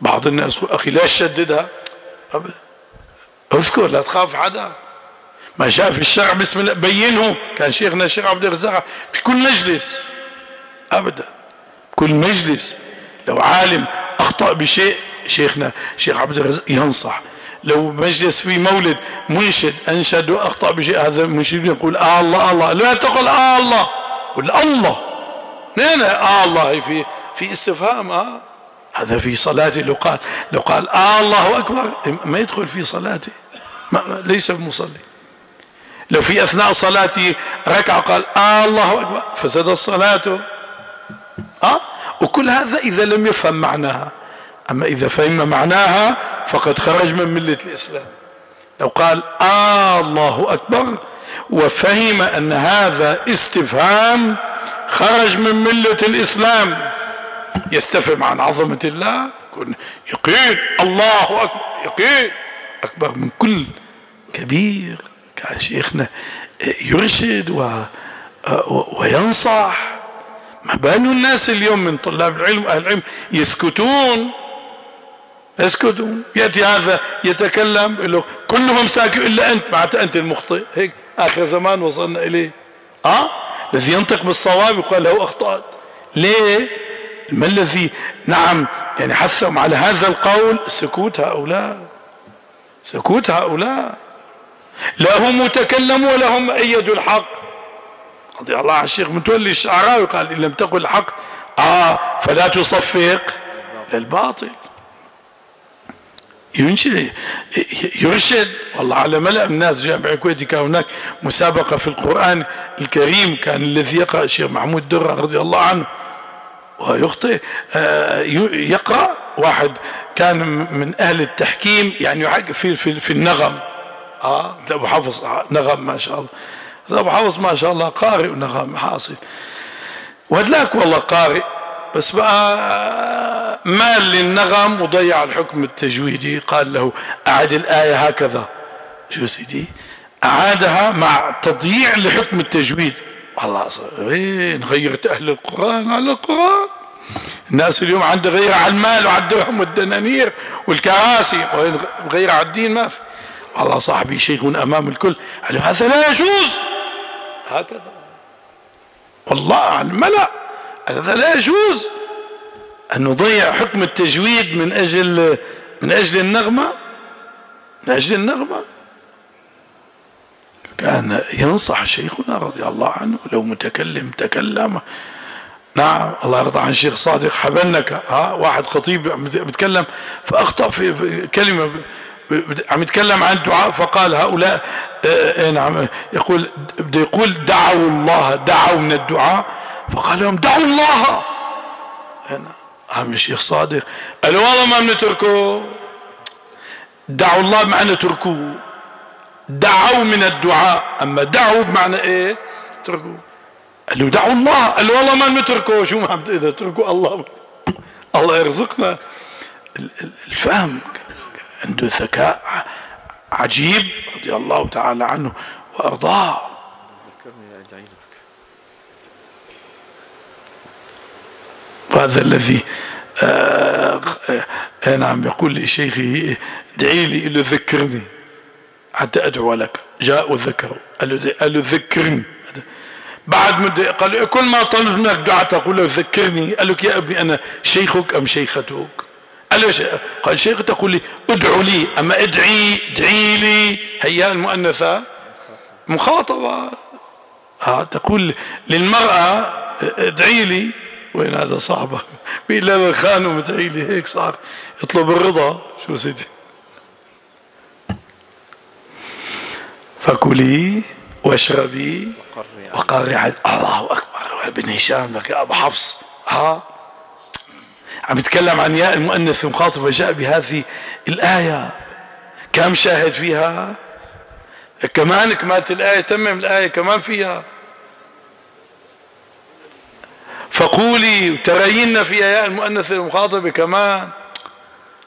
بعض الناس أخي لا تشددها اذكر لا تخاف حدا. ما في الشرع بسم الله بينه كان شيخنا الشيخ عبد الرزاق في كل مجلس. ابدا. كل مجلس. لو عالم أخطأ بشيء شيخنا شيخ عبد الرزاق ينصح. لو مجلس في مولد منشد أنشد وأخطأ بشيء هذا المنشد يقول آه الله الله. لا تقل آه الله. قل الله. نين آه الله في في استفهام آه. هذا في صلاته لو قال لو قال آه الله أكبر. ما يدخل في صلاته ما ليس بمصلي. لو في أثناء صلاته ركع قال آه الله أكبر. فسد الصلاة. أه؟ وكل هذا إذا لم يفهم معناها. أما إذا فهم معناها فقد خرج من ملة الإسلام. لو قال آه الله أكبر وفهم أن هذا استفهام خرج من ملة الإسلام. يستفهم عن عظمة الله يقين الله أكبر يقين أكبر من كل كبير كان شيخنا يرشد و وينصح. ما بال الناس اليوم من طلاب العلم أهل العلم يسكتون يسكتون. يأتي هذا يتكلم له كلهم ساكت إلا أنت معناته أنت المخطئ. هيك آخر زمان وصلنا إليه. ها؟ الذي ينطق بالصواب يقال له أخطأت. ليه؟ ما الذي نعم يعني حثهم على هذا القول سكوت هؤلاء؟ سكوت هؤلاء؟ لا هم تكلموا ولا هم أيدوا الحق. رضي الله عن الشيخ متولي الشعراوي قال إن لم تقل الحق آه فلا تصفق للباطل. ينشئ يرشد. والله على ملأ الناس جامع الكويت كان هناك مسابقة في القرآن الكريم كان الذي يقرأ الشيخ محمود درة رضي الله عنه. ويخطئ آه، يقرأ. واحد كان من أهل التحكيم يعني في في في النغم. آه أبو حفص نغم ما شاء الله. أبو حفص ما شاء الله قارئ ونغم حاصل. وهدلاك والله قارئ بس بقى آه، مال للنغم وضيع الحكم التجويدي. قال له أعد الآية هكذا. شو سيدي؟ أعادها مع تضييع لحكم التجويد. والله وين غيرت أهل القرآن؟ على القرآن؟ الناس اليوم عنده غير على المال وعلى الدرهم والدنانير والكراسي غير على الدين؟ ما في. والله صاحبي شيخ أمام الكل. قال هذا لا يجوز. هكذا. والله على الملأ. هذا لا يجوز. أن نضيع حكم التجويد من أجل من أجل النغمة؟ من أجل النغمة؟ كان ينصح شيخنا رضي الله عنه لو متكلم تكلم. نعم الله يرضى عن الشيخ صادق حبلنك. ها واحد خطيب بيتكلم فأخطأ في كلمة عم يتكلم عن الدعاء فقال هؤلاء آه، آه، نعم يقول بده يقول دعوا الله دعوا من الدعاء. فقال لهم دعوا الله. عم الشيخ صادق قال والله ما بنتركه. دعوا الله بمعنى اتركوه دعوا من الدعاء. أما دعوا بمعنى إيه؟ اتركوا قال له دعوا الله. قال له والله ما بنتركه شو ما عم تتركوا الله. الله يرزقنا. الفهم. عنده ذكاء عجيب رضي الله تعالى عنه وأرضاه. وهذا الذي آه آه نعم يقول لشيخه ادعي لي له ذكرني. حتى أدعو لك. جاء وذكره قال له ذكرني. بعد مدة قال كل ما طلب منك دعاء تقول له ذكرني. قال لك يا أبني أنا شيخك أم شيختك؟ قال له قال شيخ تقول لي ادعو لي. أما ادعي ادعي لي. هي المؤنثة. مخاطبة. ها تقول للمرأة ادعي لي. وين هذا صعبة بيلا خانه مدعي لي. هيك صار. يطلب الرضا. شو سيدي؟ فكلي واشربي وقري الله أكبر. ابن هشام لك يا أبو حفص. ها؟ عم يتكلم عن ياء المؤنث المخاطب وجاء بهذه الآية. كم شاهد فيها؟ كمان كمالة الآية تمم الآية كمان فيها. فقولي ترين في ياء المؤنث المخاطبة كمان.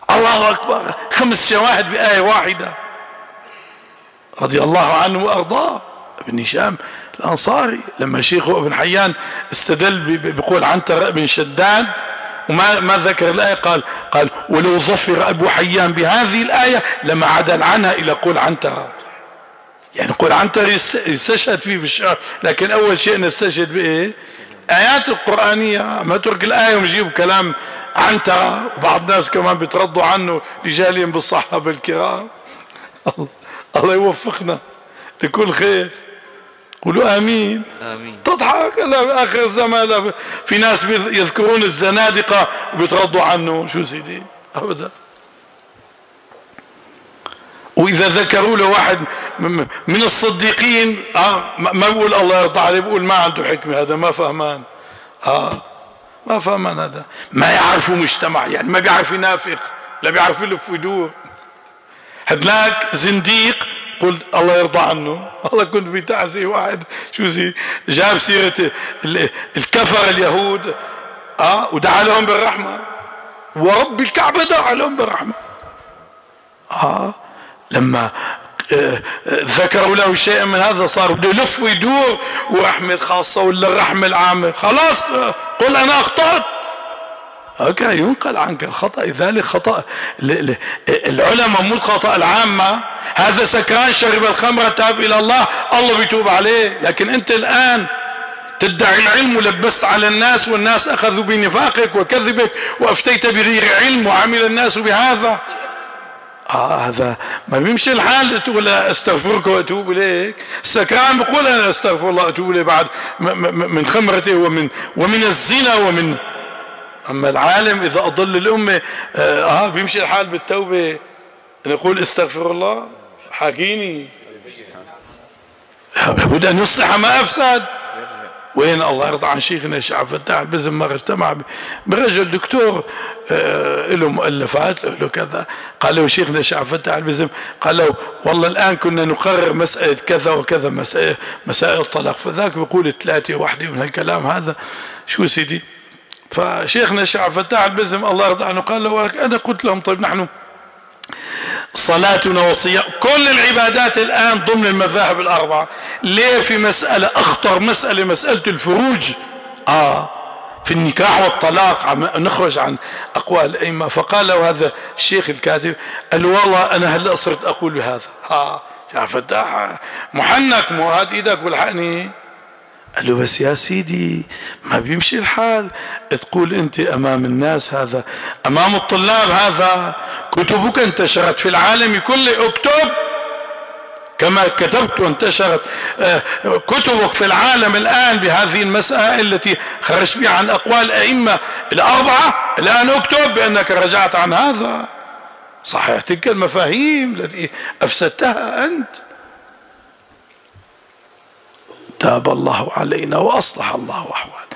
الله أكبر. خمس شواهد بآية واحدة. رضي الله عنه وأرضاه. ابن هشام الأنصاري لما شيخه ابن حيان استدل بقول عنتر بن شداد وما ما ذكر الآية قال قال ولو ظفر أبو حيان بهذه الآية لما عدل عنها إلى قول عنترة يعني قول عنترة يستشهد فيه بالشعر لكن أول شيء نستشهد بإيه؟ آيات القرآنية. ما ترك الآية ونجيب كلام عنترة وبعض الناس كمان بيترضوا عنه رجالهم بالصحابة الكرام. الله يوفقنا لكل خير. قولوا آمين. آمين. تضحك؟ لا آخر الزمان في ناس يذكرون الزنادقة وبيترضوا عنه. شو سيدي؟ أبدا. وإذا ذكروا له واحد من الصديقين آه ما بيقول الله يرضى عليه بيقول ما عنده حكمة هذا ما فهمان. آه ما فهمان هذا. ما يعرفوا مجتمع يعني ما بيعرف ينافق لا بيعرف يلف ويدور. هدلاك زنديق. قلت الله يرضى عنه. والله كنت بتعزي واحد. شو زي؟ جاب سيرة الكفر اليهود. آه ودعا لهم بالرحمة. ورب الكعبة دعا لهم بالرحمة. آه لما آه، ذكروا له شيئا من هذا صار بده يلف ويدور. ورحمة خاصة ولا الرحمة العامة؟ خلاص قل أنا أخطأت. هكذا ينقل عنك الخطأ. لذلك خطأ العلماء مو الخطأ العامة. هذا سكران شرب الخمر تاب إلى الله الله بيتوب عليه. لكن أنت الآن تدعي العلم ولبست على الناس والناس أخذوا بنفاقك وكذبك وأفتيت بغير علم وعمل الناس بهذا. آه هذا ما بيمشي الحال. تقول أستغفرك وأتوب إليك. السكران بقول أنا أستغفر الله وأتوب إليه بعد من خمرته ومن ومن الزنا ومن أما العالم إذا أضل الأمة آه, آه بيمشي الحال بالتوبة. نقول استغفر الله حاكيني. لابد أن يصلح ما أفسد. وين الله يرضى عن شيخنا الشيخ عبد الفتاح؟ البزم مرة اجتمع برجل دكتور آه له مؤلفات له كذا. قال له شيخنا الشيخ عبد الفتاح البزم قال له والله الآن كنا نقرر مسألة كذا وكذا مسائل مسائل الطلاق. فذاك بيقول ثلاثة وحدة من هالكلام هذا. شو سيدي؟ فشيخنا الشيخ عبد الفتاح البزم الله يرضى عنه قال له أنا قلت لهم طيب نحن صلاتنا وصيام كل العبادات الآن ضمن المذاهب الأربعة. ليه في مسألة أخطر مسألة؟ مسألة الفروج. آه في النكاح والطلاق نخرج عن أقوال الأئمة. فقال له هذا الشيخ الكاتب قال له والله أنا هلأ صرت أقول بهذا. ها شيخ فتاح محنك مو هات إيدك والحقني. قال له بس يا سيدي ما بيمشي الحال. تقول انت امام الناس هذا امام الطلاب هذا كتبك انتشرت في العالم كله اكتب كما كتبت وانتشرت آه، كتبك في العالم الآن بهذه المسائل التي خرجت بها عن أقوال الأئمة الأربعة. الآن اكتب بأنك رجعت عن هذا. صحيح تلك المفاهيم التي أفسدتها أنت. تاب الله علينا وأصلح الله أحوالنا.